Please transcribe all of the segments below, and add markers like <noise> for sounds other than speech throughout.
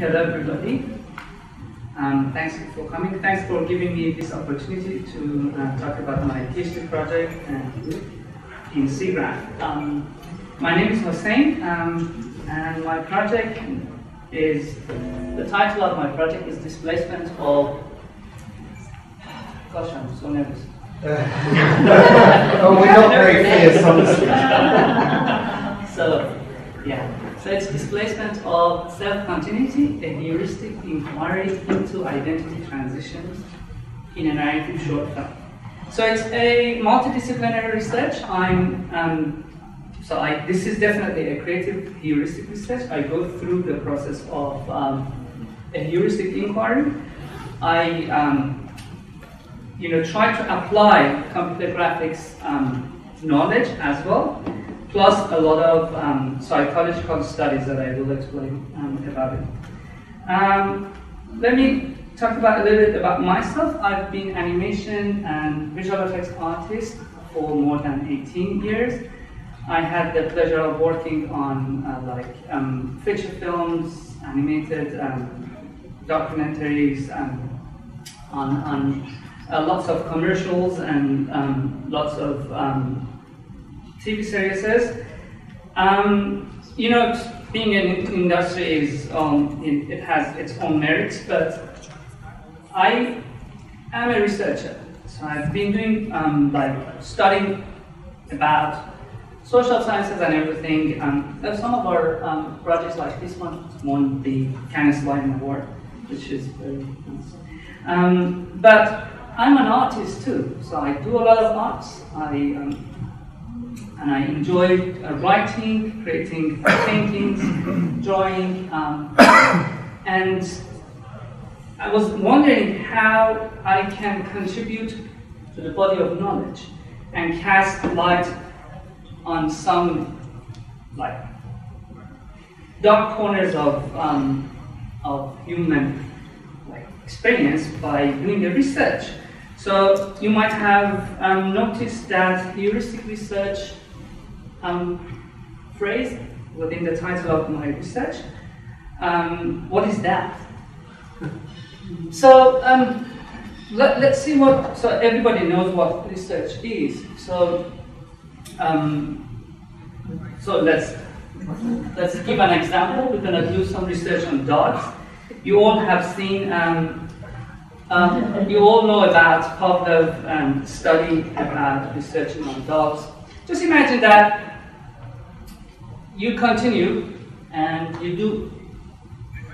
Hello, everybody. Um, thanks for coming. Thanks for giving me this opportunity to uh, talk about my PhD project uh, in SIGGRAPH. Um, my name is Hossein, um, and my project is the title of my project is Displacement of. Gosh, I'm so nervous. <laughs> oh, we're not very <laughs> honestly. so. So it's displacement of self-continuity, a heuristic inquiry into identity transitions in a narrative short film. So it's a multidisciplinary research. I'm um, so I, this is definitely a creative heuristic research. I go through the process of um, a heuristic inquiry. I um, you know try to apply computer graphics um, knowledge as well plus a lot of um, psychological studies that I will explain um, about it. Um, let me talk about a little bit about myself. I've been animation and visual effects artist for more than 18 years. I had the pleasure of working on uh, like um, feature films, animated um, documentaries, um, on, on uh, lots of commercials and lots of TV series Um, you know, being an industry is um, it, it, has its own merits, but I am a researcher. So I've been doing um, like studying about social sciences and everything. Um, some of our um, projects, like this one, won the Cannes Lion Award, which is very nice. Um, but I'm an artist too, so I do a lot of arts. I um, and I enjoy uh, writing, creating paintings, <coughs> drawing, um, <coughs> and I was wondering how I can contribute to the body of knowledge and cast light on some like dark corners of um, of human like experience by doing the research. So you might have um, noticed that heuristic research um, phrase within the title of my research. Um, what is that? <laughs> so um, let, us see what, so everybody knows what research is. So, um, so let's, let's give an example. We're going to do some research on dogs. You all have seen, um, um, you all know about Pavlov and study about researching on dogs. Just imagine that you continue and you do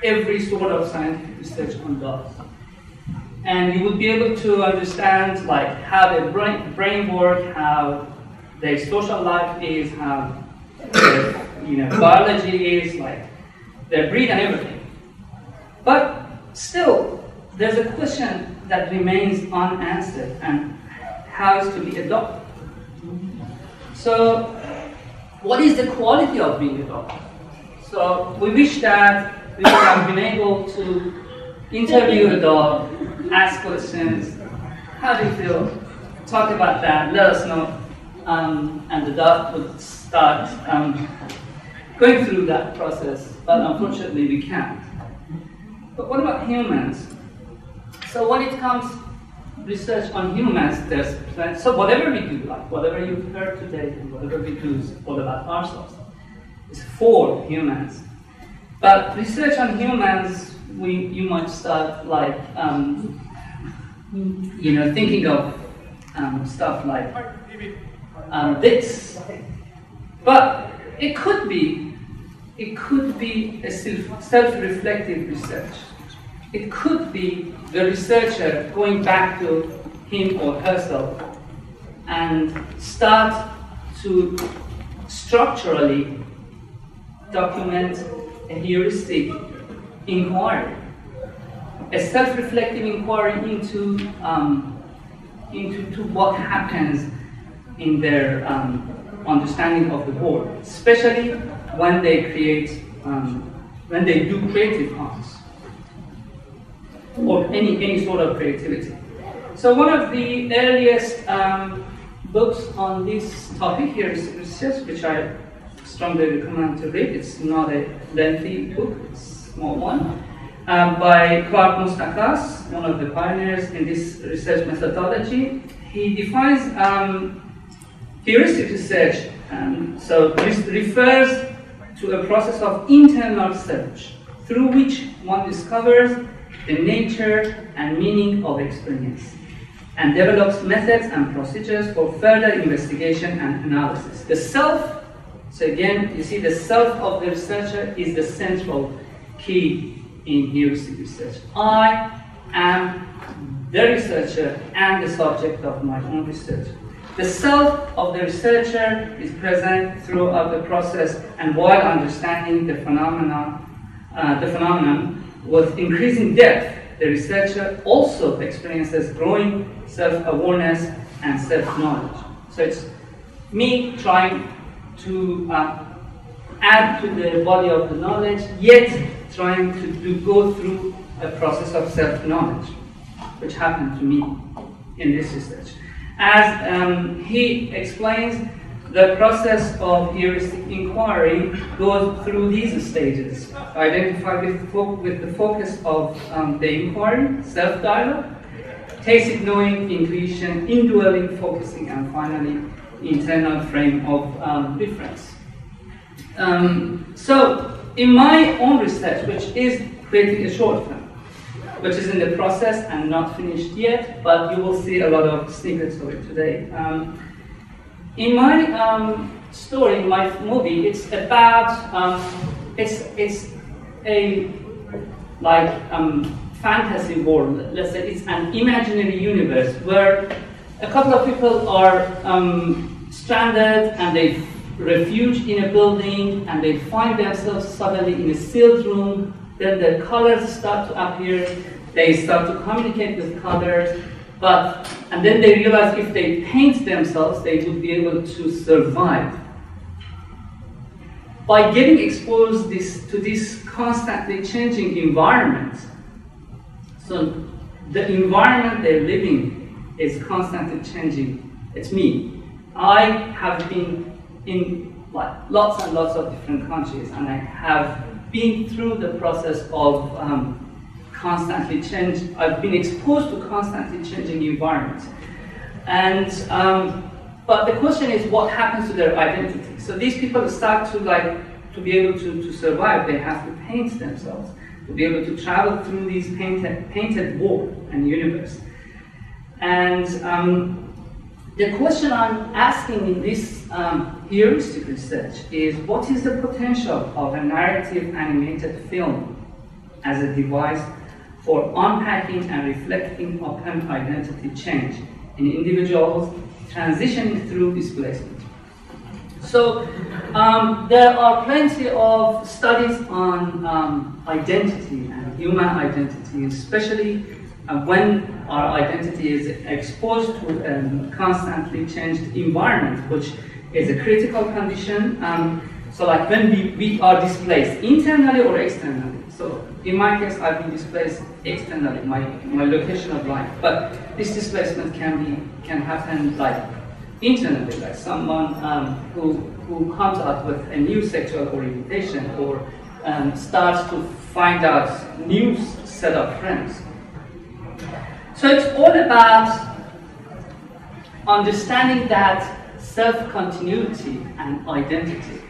every sort of scientific research on dogs. And you would be able to understand like how their brain, brain work, how their social life is, how their you know, biology is, like their breed and everything. But still, there's a question that remains unanswered and how is to be adopted. So what is the quality of being a doctor? So we wish that we would have been able to interview a dog, ask questions, how do you feel? Talk about that, let us know. Um, and the dog would start um, going through that process, but unfortunately we can't. But what about humans? So when it comes research on humans, there's plenty. So whatever we do, like whatever you've heard today, and whatever we do is all about ourselves. It's for humans. But research on humans, we you might start like um, you know thinking of um, stuff like um, this. But it could be it could be a self-reflective research. It could be the researcher going back to him or herself and start to structurally document a heuristic inquiry, a self-reflective inquiry into, um, into what happens in their um, understanding of the world, especially when they create, um, when they do creative arts or any, any sort of creativity. So one of the earliest um, books on this topic heuristic research, which I strongly recommend to read. It's not a lengthy book, it's a small one. um, by Clark Moustakas, one of the pioneers in this research methodology. He defines um, heuristic research, um, so this refers to a process of internal search through which one discovers the nature and meaning of experience and develops methods and procedures for further investigation and analysis. The self, so again, you see the self of the researcher is the central key in heuristic research. I am the researcher and the subject of my own research. The self of the researcher is present throughout the process and while understanding the phenomenon, uh, the phenomenon with increasing depth, the researcher also experiences growing self-awareness and self-knowledge. So it's me trying to uh, add to the body of the knowledge, yet trying to do, go through a process of self-knowledge, which happened to me in this research. As um, he explains, the process of heuristic inquiry goes through these stages. Identify with, with the focus of um, the inquiry, self-dialogue, tacit knowing, intuition, indwelling, focusing, and finally, internal frame of um, reference. Um, so, in my own research, which is creating a short film, which is in the process and not finished yet, but you will see a lot of snippets of it today. Um, in my um, story, in my movie, it's about um, it's it's a like um, fantasy world. Let's say it's an imaginary universe where a couple of people are um, stranded and they refuge in a building and they find themselves suddenly in a sealed room. Then the colors start to appear. They start to communicate with colors but, and then they realize if they paint themselves, they would be able to survive. By getting exposed this, to this constantly changing environment, so the environment they're living is constantly changing. It's me. I have been in like, lots and lots of different countries, and I have been through the process of um, constantly change. I've been exposed to constantly changing environments. And, um, but the question is what happens to their identity? So these people start to like, to be able to, to survive, they have to paint themselves, to be able to travel through these painted, painted world and universe. And um, the question I'm asking in this um, heuristic research is what is the potential of a narrative animated film as a device for unpacking and reflecting upon identity change in individuals transitioning through displacement. So um, there are plenty of studies on um, identity and human identity, especially uh, when our identity is exposed to a constantly changed environment, which is a critical condition. Um, so like when we, we are displaced internally or externally. So in my case, I've been displaced externally, my, my location of life. But this displacement can be can happen like internally, like someone um, who who comes out with a new sexual orientation or um, starts to find out new set of friends. So it's all about understanding that self-continuity and identity.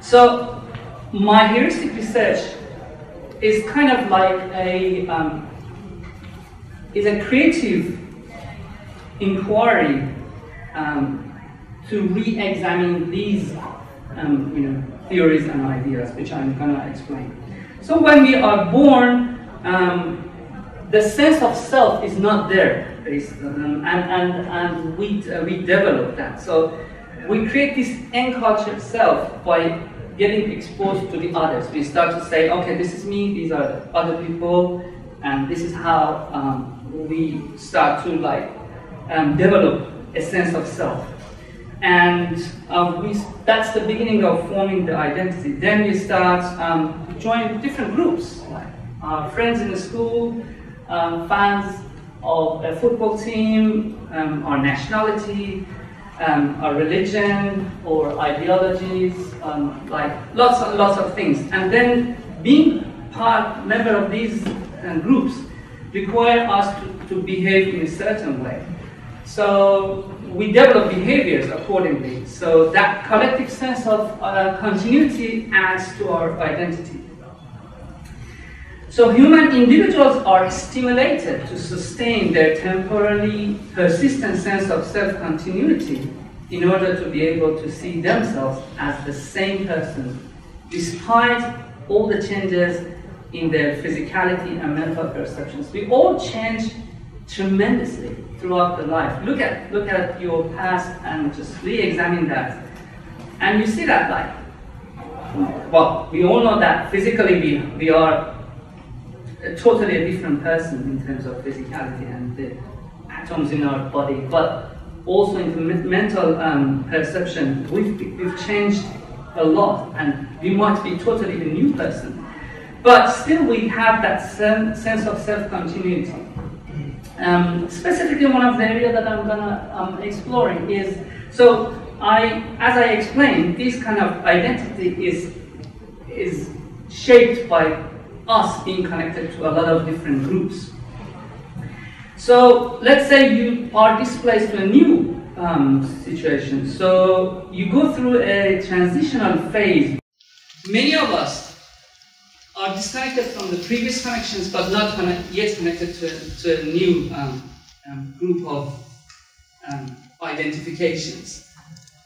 So my heuristic research is kind of like a um, is a creative inquiry um, to re-examine these um, you know theories and ideas, which I'm gonna explain. So when we are born, um, the sense of self is not there, basically, um, and and and we uh, we develop that. So we create this encultured self by getting exposed to the others. We start to say, okay, this is me, these are the other people, and this is how um, we start to like um, develop a sense of self. And uh, we, that's the beginning of forming the identity. Then we start um, to join different groups, like our friends in the school, um, fans of a football team, um, our nationality, um, a religion or ideologies, um, like lots and lots of things. And then being part member of these uh, groups require us to, to behave in a certain way. So we develop behaviors accordingly. So that collective sense of uh, continuity adds to our identity. So human individuals are stimulated to sustain their temporally persistent sense of self-continuity in order to be able to see themselves as the same person, despite all the changes in their physicality and mental perceptions. We all change tremendously throughout the life. Look at look at your past and just re-examine that, and you see that like, well, we all know that physically we we are a totally a different person in terms of physicality and the atoms in our body, but also in the mental um, perception, we've, we've changed a lot and we might be totally a new person. But still we have that sense of self-continuity. Um, specifically one of the areas that I'm gonna um, exploring is, so I, as I explained, this kind of identity is, is shaped by us being connected to a lot of different groups. So let's say you are displaced to a new um, situation. So you go through a transitional phase. Many of us are disconnected from the previous connections, but not connect, yet connected to, to a new um, um, group of um, identifications.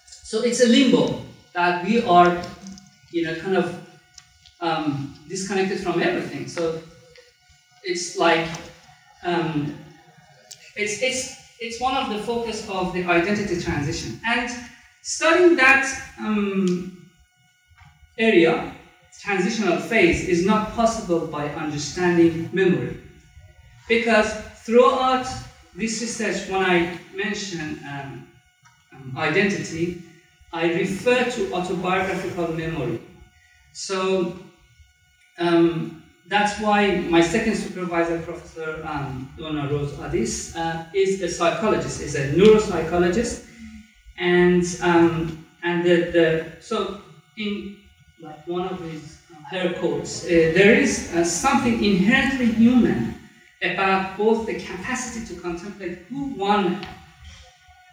So it's a limbo that we are, you know, kind of um, disconnected from everything. So it's like um, it's it's it's one of the focus of the identity transition. And studying that um, area transitional phase is not possible by understanding memory. Because throughout this research when I mention um, um, identity I refer to autobiographical memory. So um, that's why my second supervisor, Professor um, Donna Rose Addis, uh, is a psychologist, is a neuropsychologist, and um, and the, the so in like one of his uh, her quotes, uh, there is uh, something inherently human about both the capacity to contemplate who one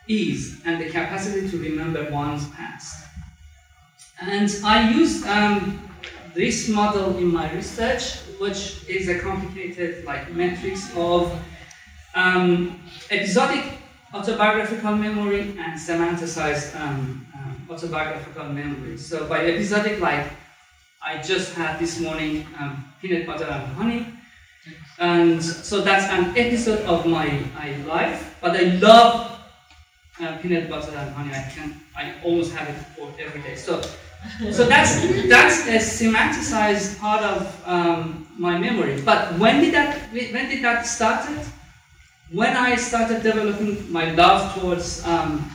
is and the capacity to remember one's past. And I use um, this model in my research, which is a complicated like matrix of um, episodic autobiographical memory and semanticized um, uh, autobiographical memory. So by episodic, like I just had this morning um, peanut butter and honey, and so that's an episode of my, my life. But I love uh, peanut butter and honey. I can I almost have it for every day. So so that's that's a semanticized part of um, my memory. But when did that when did that started? When I started developing my love towards, um,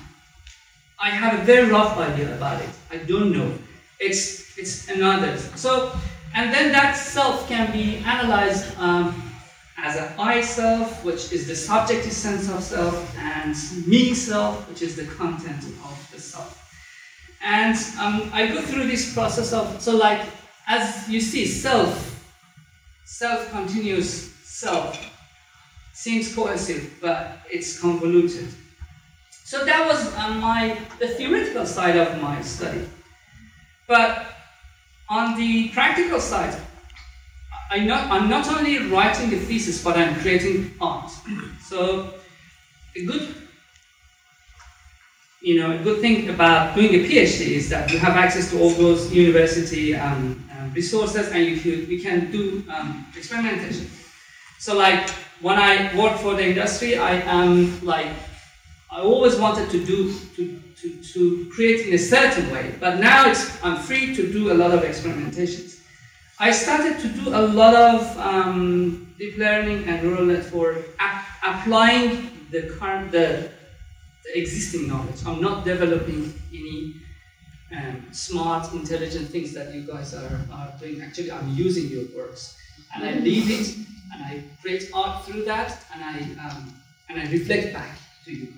I have a very rough idea about it. I don't know. It's it's another. So and then that self can be analyzed um, as an I self, which is the subjective sense of self, and me self, which is the content of the self. And um, I go through this process of, so like, as you see, self, self continuous self seems cohesive, but it's convoluted. So that was uh, my, the theoretical side of my study. But on the practical side, I not, I'm not only writing a thesis, but I'm creating art. <clears throat> So a good you know, a good thing about doing a PhD is that you have access to all those university um, um, resources and you can, can do um, experimentation. So like when I work for the industry, I am like, I always wanted to do, to, to, to create in a certain way, but now it's, I'm free to do a lot of experimentations. I started to do a lot of um, deep learning and neural network, applying the current, the existing knowledge. I'm not developing any um, smart, intelligent things that you guys are, are doing. Actually, I'm using your works, and I leave it, and I create art through that, and I um, and I reflect back to you.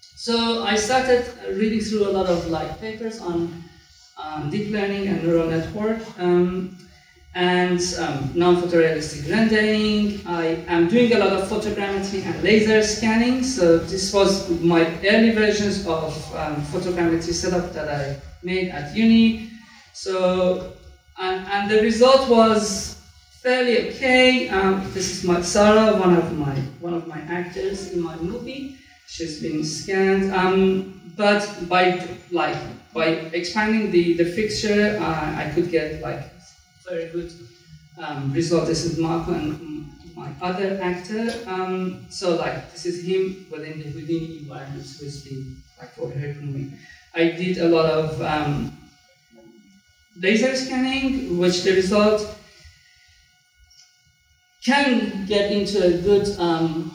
So I started reading through a lot of like papers on um, deep learning and neural network, um, and um, non-photorealistic rendering. I am doing a lot of photogrammetry and laser scanning. So this was my early versions of um, photogrammetry setup that I made at uni. So, and, and the result was fairly okay. Um, this is my Sarah, one of my one of my actors in my movie. She's been scanned, um, but by like by expanding the the fixture, uh, I could get like very good um, result. This is Marco and my other actor. Um, so like this is him within the Houdini environment who's been like overheard from me. I did a lot of um, laser scanning, which the result can get into a good um,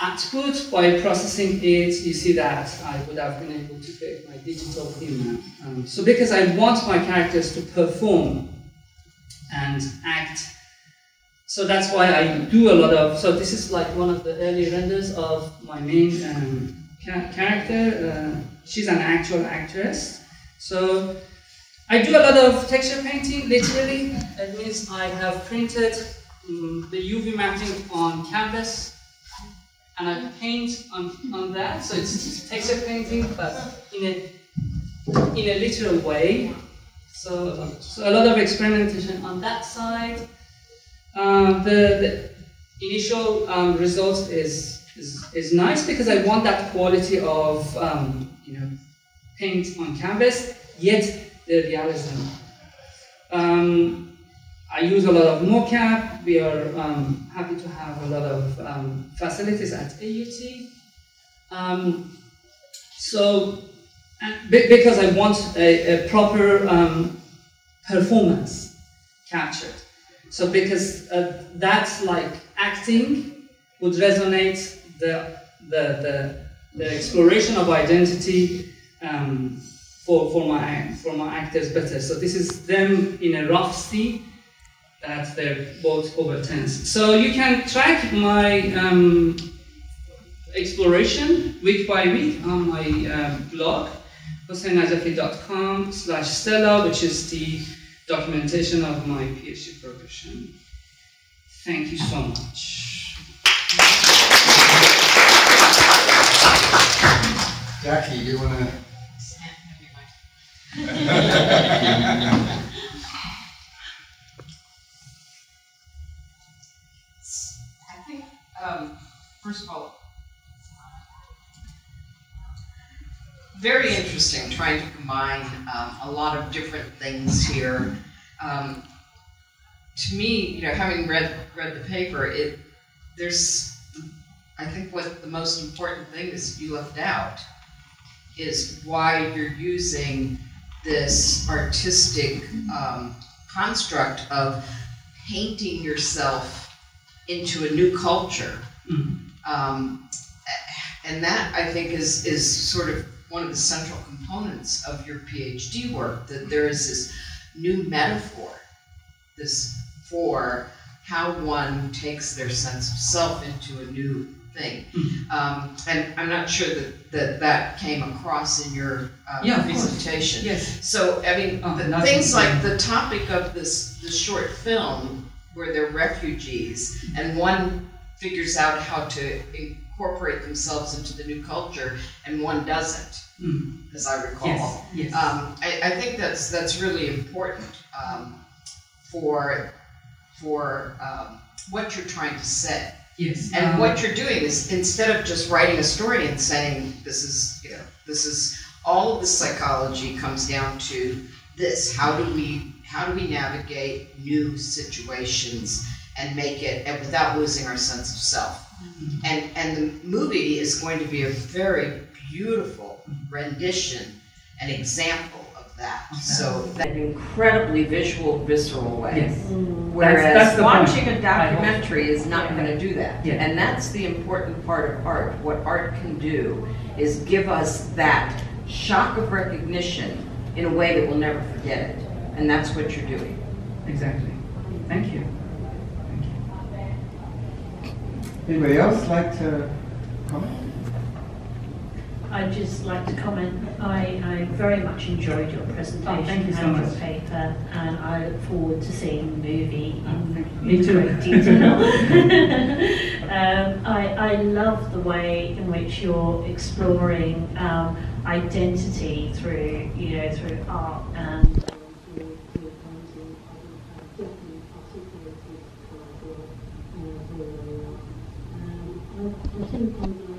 output by processing it. You see that I would have been able to create my digital human. Um, so because I want my characters to perform and act, so that's why I do a lot of. So this is like one of the early renders of my main um, character. Uh, she's an actual actress. So I do a lot of texture painting, literally. That means I have printed um, the UV mapping on canvas and I paint on, on that. So it's texture painting, but in a, in a literal way. So, so a lot of experimentation on that side. Uh, the, the, initial um, result is, is, is nice because I want that quality of um, you know paint on canvas, yet the realism. Um, I use a lot of mocap. We are um, happy to have a lot of um, facilities at AUT. Um, so, because I want a, a proper um, performance captured. So because uh, that's like acting would resonate the, the, the, the exploration of identity um, for, for, my, for my actors better. So this is them in a rough sea that they're both over tense. So you can track my um, exploration week by week on my uh, blog, hosseinnajafi.com slash Stella, which is the documentation of my PhD progression. Thank you so much. Jackie, do you want <laughs> to? um, first of all, very interesting trying to combine um, a lot of different things here. Um, to me, you know, having read read the paper, it there's I think what the most important thing is you left out is why you're using this artistic um, construct of painting yourself into a new culture. Mm-hmm. Um, and that, I think, is, is sort of one of the central components of your PhD work, that there is this new metaphor, this for how one takes their sense of self into a new thing. Mm-hmm. Um, and I'm not sure that, that that came across in your uh, yeah, presentation. Yes. So, I mean, oh, the, things like the topic of this, this short film where they're refugees, and one figures out how to incorporate themselves into the new culture, and one doesn't, mm. as I recall. Yes, yes. Um, I, I, think that's that's really important um, for for um, what you're trying to say. Yes. And what um, you're doing is instead of just writing a story and saying this is you know this is all of the psychology comes down to this. How do we how do we navigate new situations and make it and without losing our sense of self? Mm-hmm. And and the movie is going to be a very beautiful rendition, an example of that. Okay. So that an incredibly visual, visceral way. Yes. Mm. Whereas that's, that's watching point. a documentary is not yeah. going to do that. Yeah. And that's the important part of art. What art can do is give us that shock of recognition in a way that we'll never forget it. And that's what you're doing. Exactly. Thank you. Thank you. Anybody else like to comment? I'd just like to comment. I, I very much enjoyed your presentation Oh, thank you so and much. your paper, and I look forward to seeing the movie in, Oh, in great detail. <laughs> <laughs> um, I, I love the way in which you're exploring um, identity through, you know, through art and. I, I think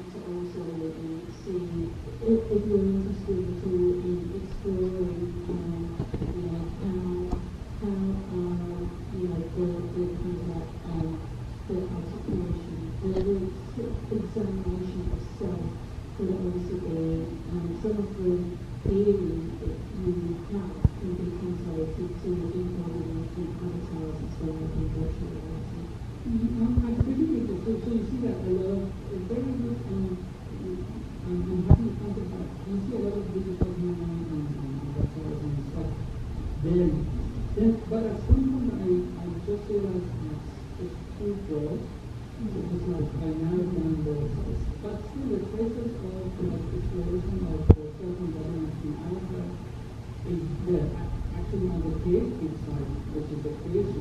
there. Then, but at some point I, I just realized it's too broad. So it's like I the size. But still the traces of like exploration of the self-embodiment in avatar is there. Actually on the creative side, which is the creation,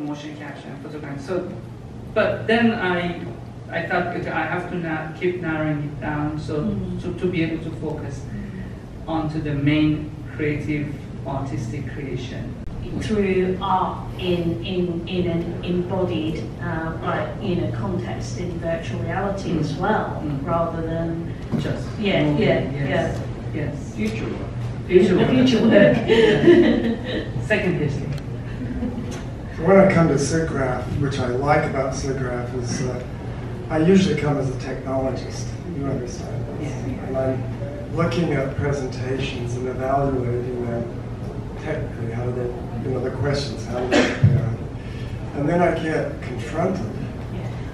motion capture and photography. So, but then I I thought okay, I have to na- keep narrowing it down so Mm. to, to be able to focus onto the main creative artistic creation. through art in in in an embodied uh, like in a context in virtual reality as Mm. well, Mm. rather than Just Yeah, moving, yeah, yes, yes. Future work. Future work. future work. <laughs> Second history. When I come to SIGGRAPH, which I like about SIGGRAPH, is uh, I usually come as a technologist. You understand this? And I'm looking at presentations and evaluating them technically, how do they, you know, the questions, how do they prepare. And then I get confronted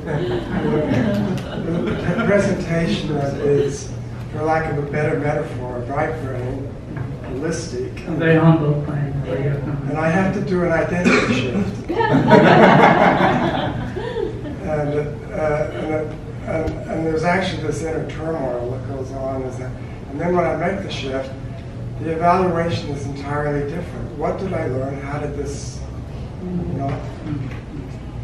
with a presentation that is, for lack of a better metaphor, right brain, holistic, I'm very humble your and I have to do an identity shift. <laughs> and, uh, and, and, and there's actually this inner turmoil that goes on. Is that, and then when I make the shift, the evaluation is entirely different. What did I learn? How did this, you know?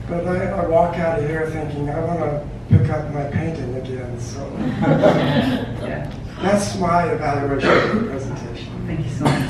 But I, I walk out of here thinking I want to pick up my painting again. So <laughs> Yeah. that's my evaluation of the presentation.